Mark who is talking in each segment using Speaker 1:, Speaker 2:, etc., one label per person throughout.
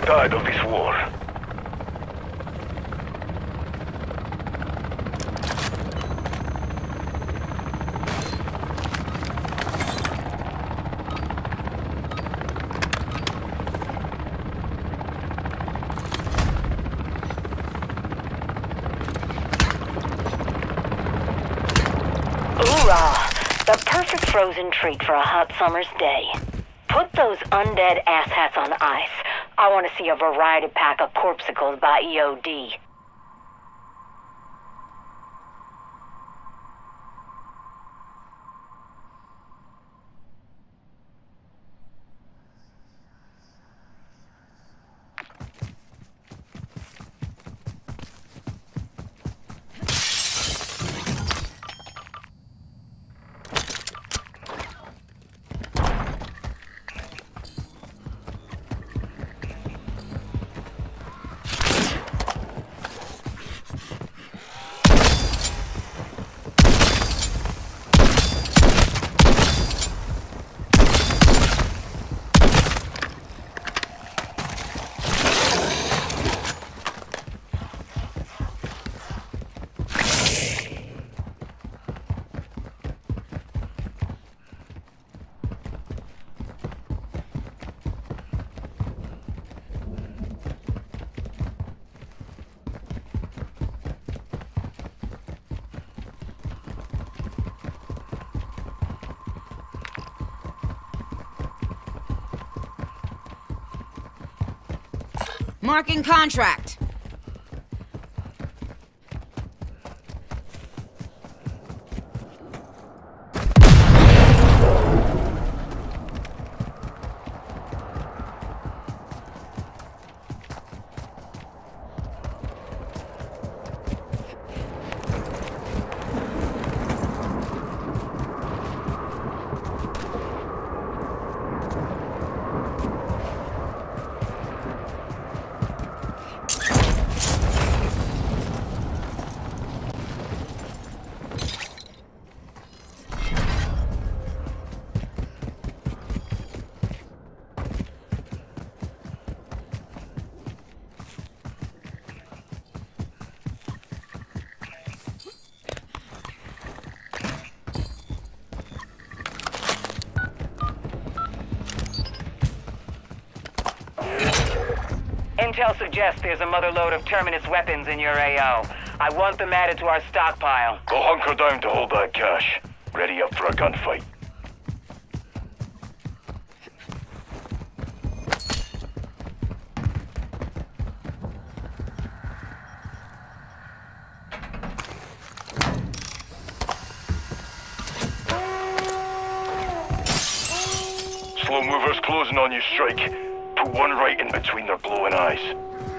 Speaker 1: the tide of this war.
Speaker 2: The perfect frozen treat for a hot summer's day. Put those undead asshats on ice. I want to see a variety pack of corpsicles by EOD.
Speaker 3: Marking contract.
Speaker 4: Intel suggests there's a mother load of Terminus weapons in your AO. I want them added to our stockpile.
Speaker 1: Go hunker down to hold that cache. Ready up for a gunfight. Slow movers closing on you, Strike. Put one right in between their glowing eyes.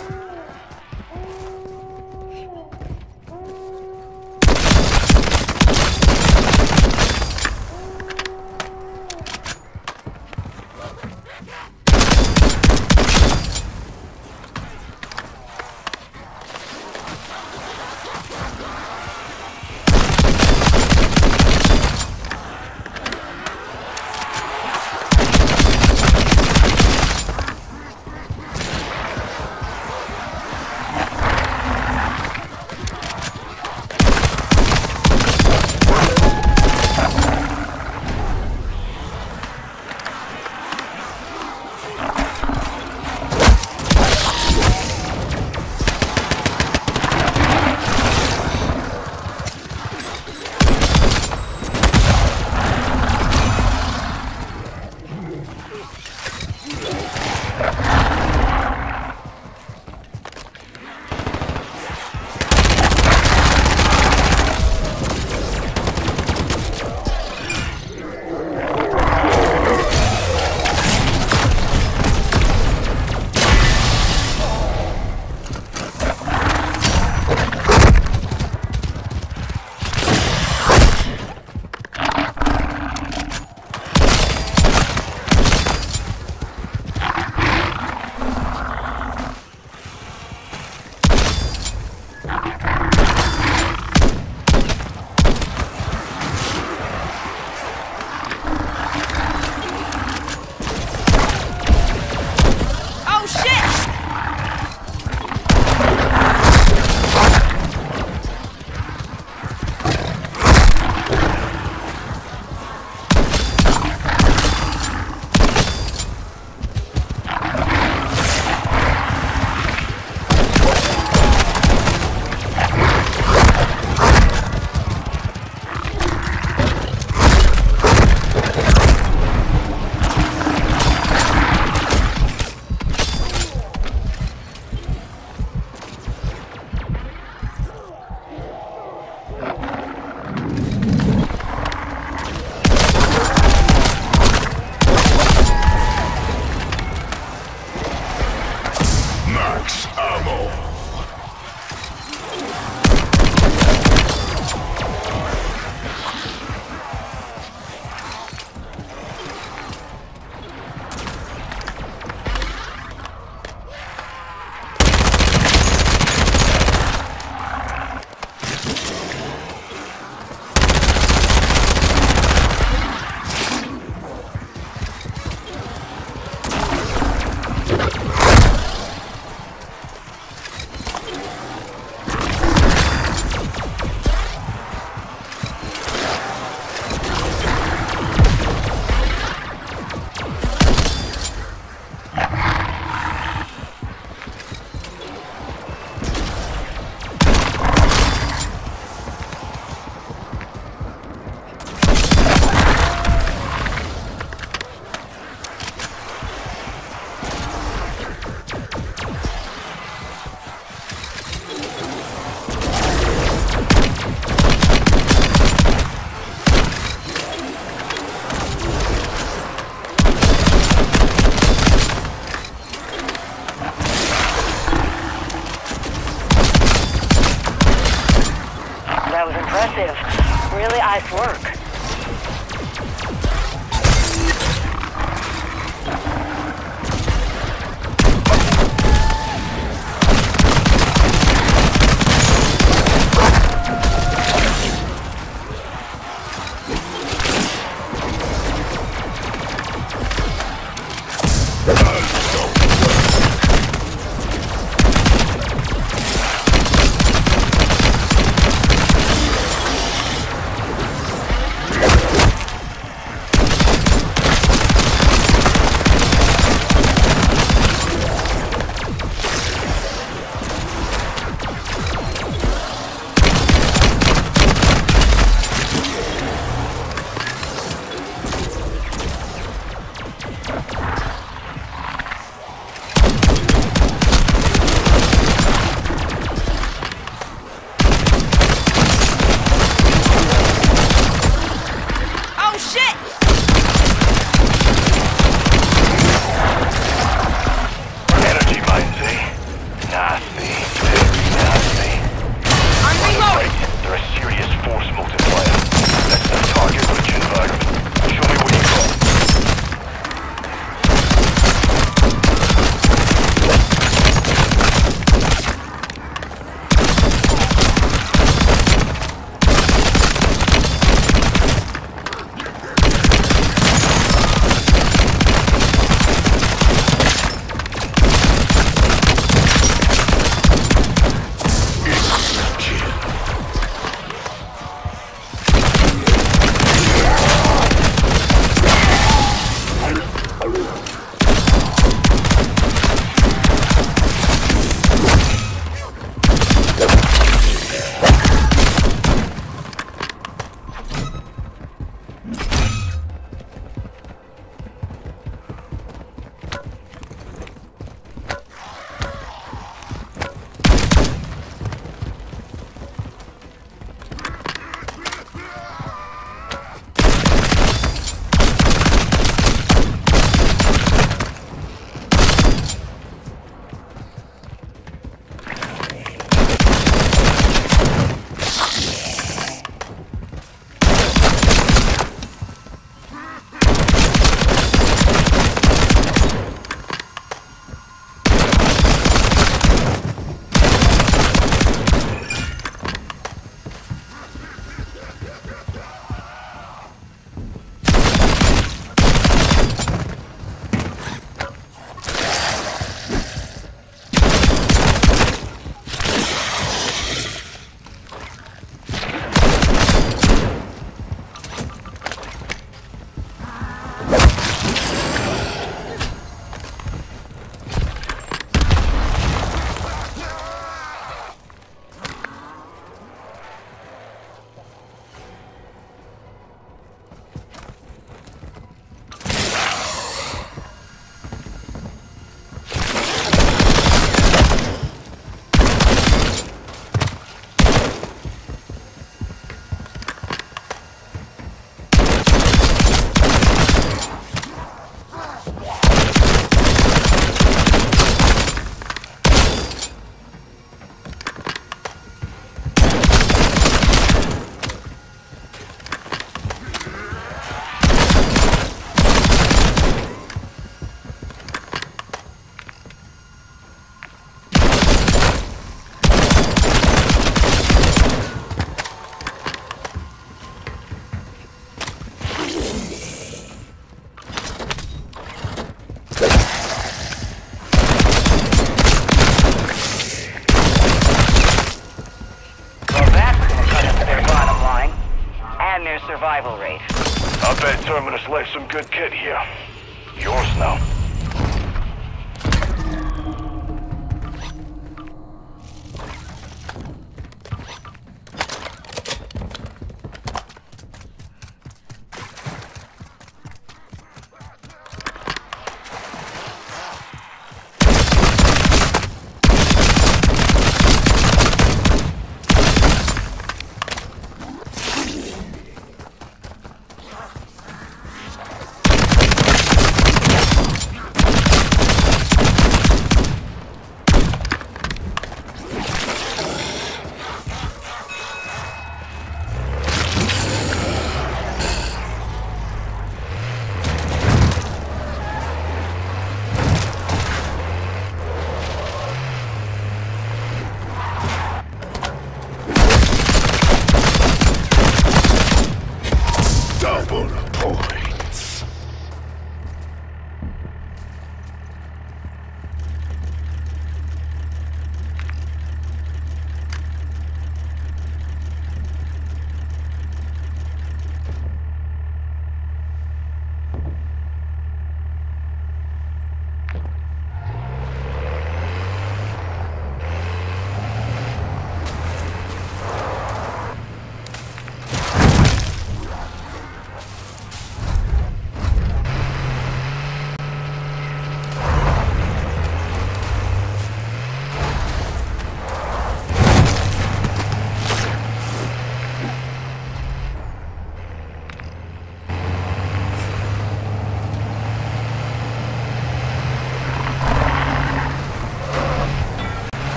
Speaker 4: survival rate.
Speaker 1: I bet Terminus left some good kit here. Yours now.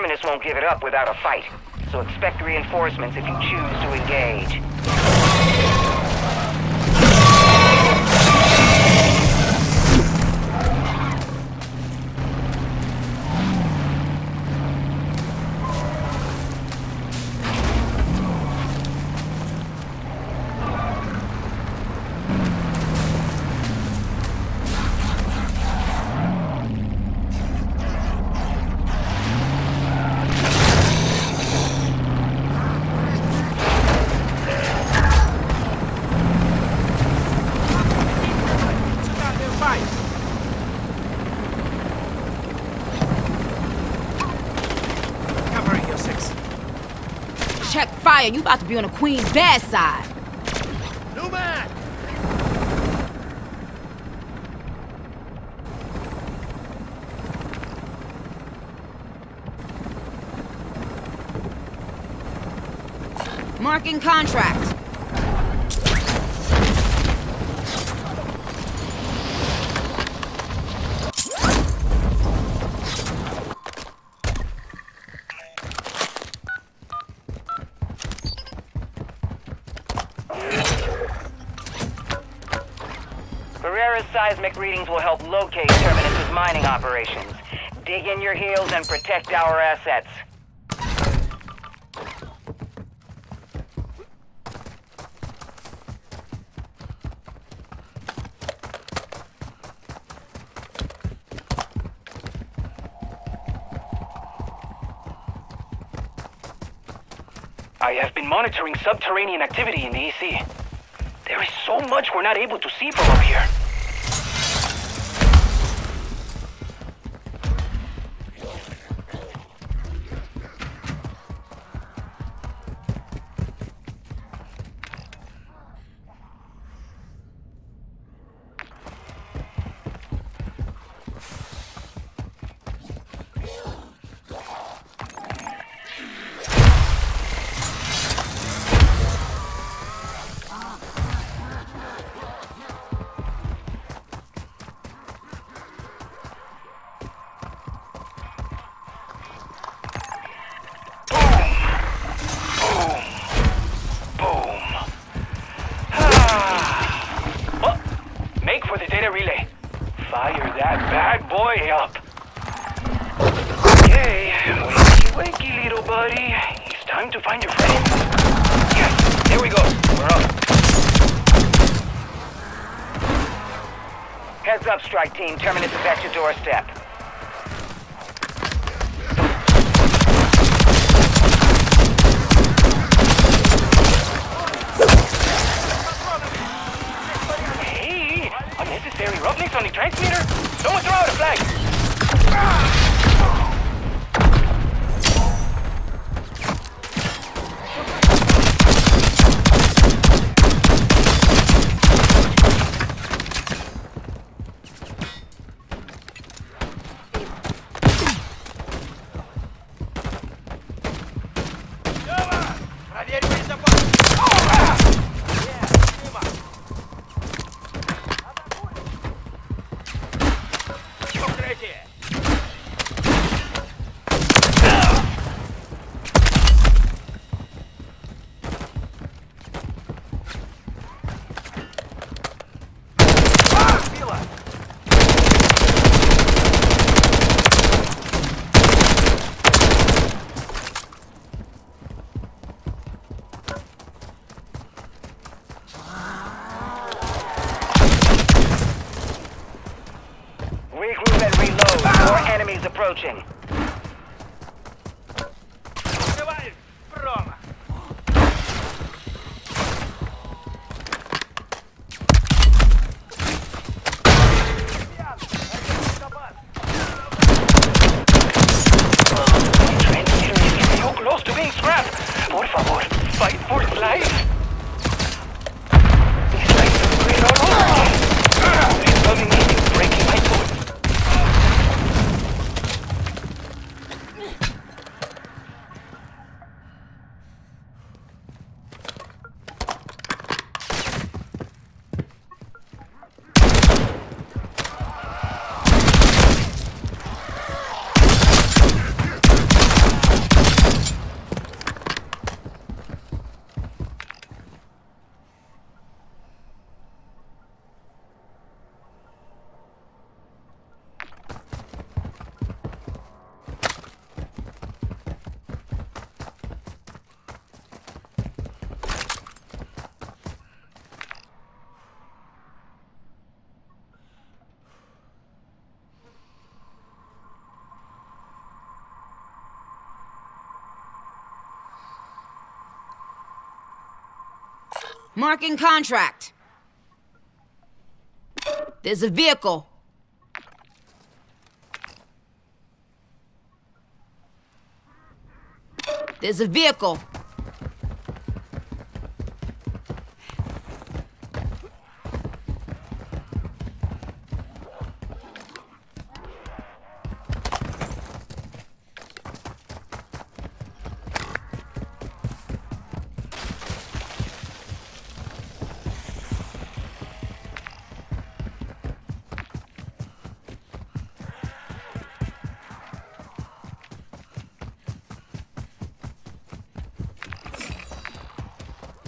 Speaker 4: Terminus won't give it up without a fight. So expect reinforcements if you choose to engage.
Speaker 3: Check fire. You about to be on the queen's bad side.
Speaker 5: New man.
Speaker 3: Marking contract.
Speaker 4: Seismic readings will help locate Terminus's mining operations. Dig in your heels and protect our assets.
Speaker 6: I have been monitoring subterranean activity in the EC. There is so much we're not able to see from up here.
Speaker 4: team, Terminus is at your doorstep.
Speaker 6: Hey! Unnecessary roughness on the transmitter? Someone throw out a flag!
Speaker 4: Ah! Enemies approaching.
Speaker 3: Marking contract. There's a vehicle. There's a vehicle.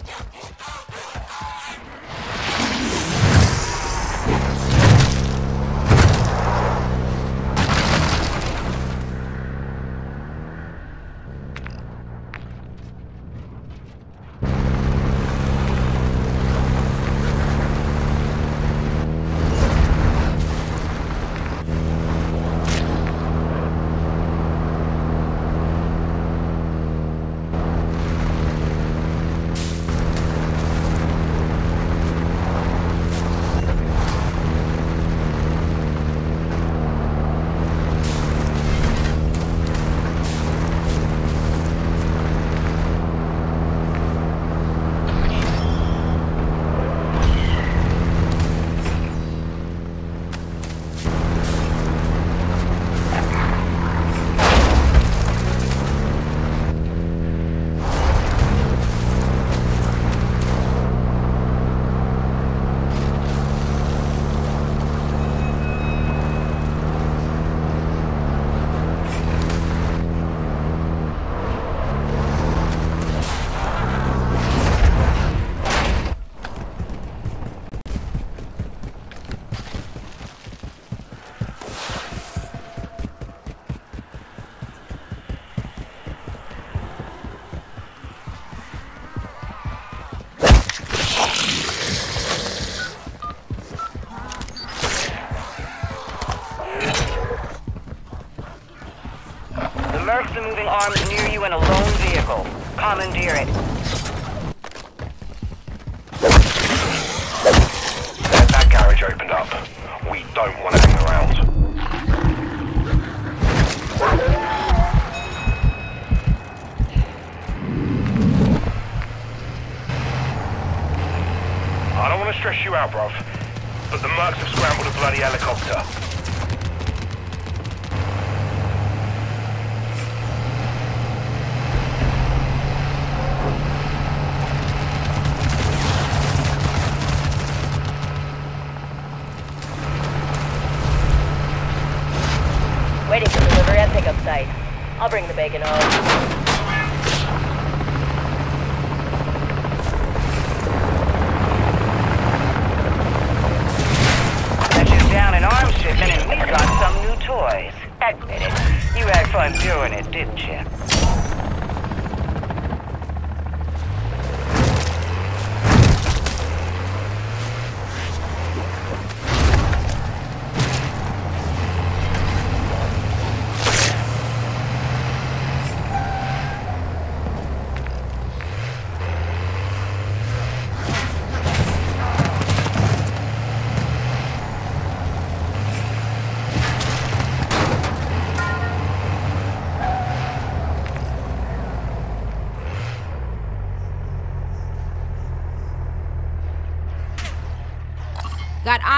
Speaker 1: Yeah. commandeer it.
Speaker 4: I'll bring the bacon home.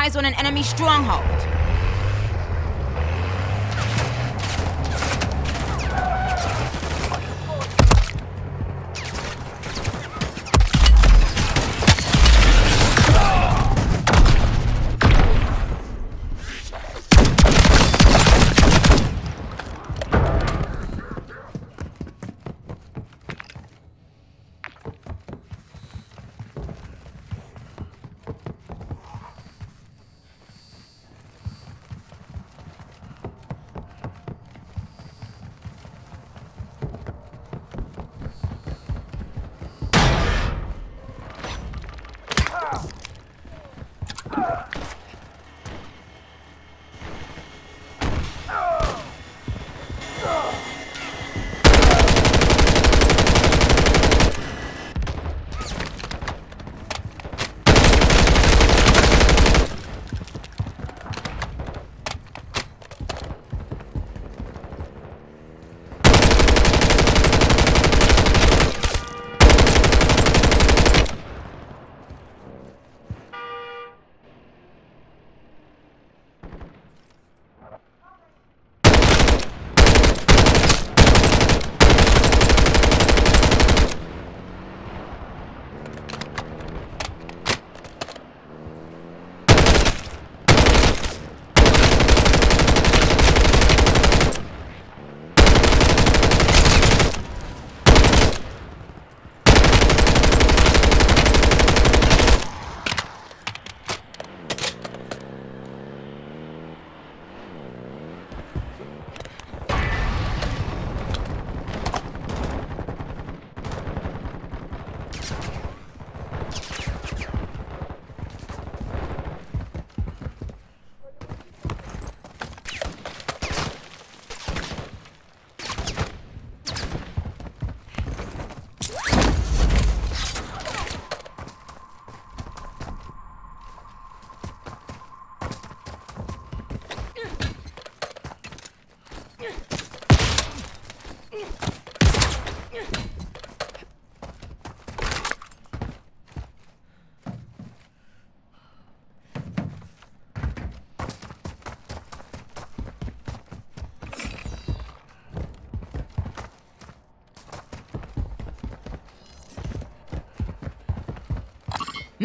Speaker 3: eyes on an enemy stronghold.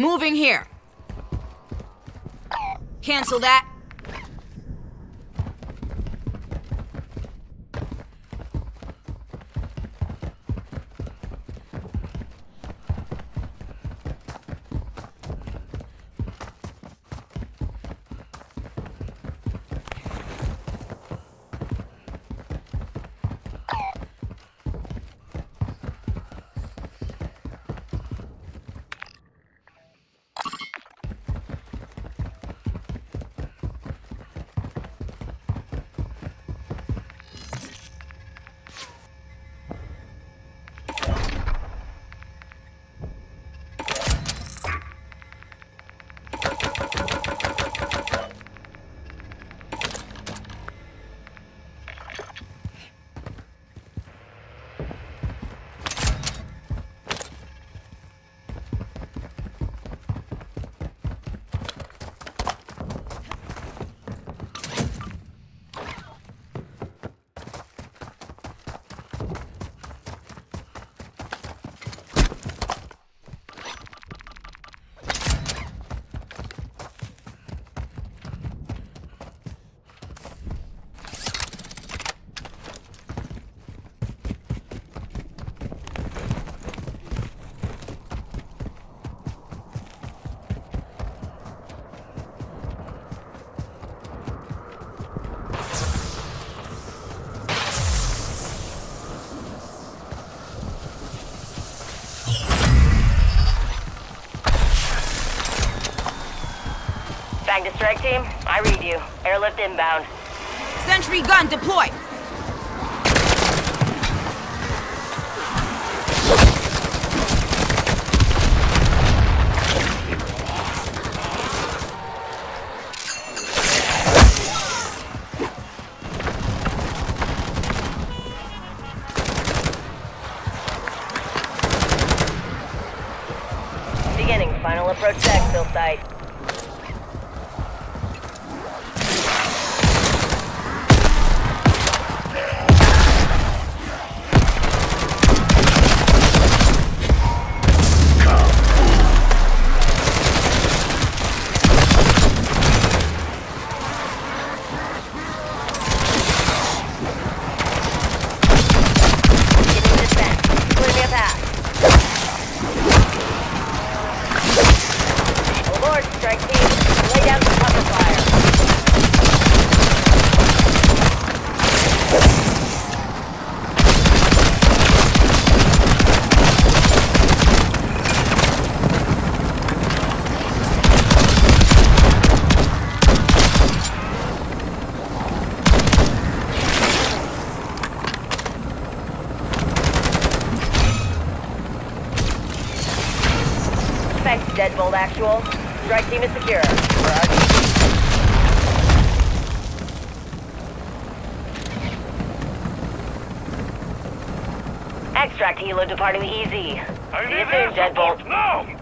Speaker 3: Moving here. Cancel that.
Speaker 7: Strike team. I read you. Airlift inbound.
Speaker 3: Sentry gun deployed.
Speaker 7: Actual. Strike team is secure. Our Extract helo departing the EZ. See you soon, Deadbolt.
Speaker 1: Now!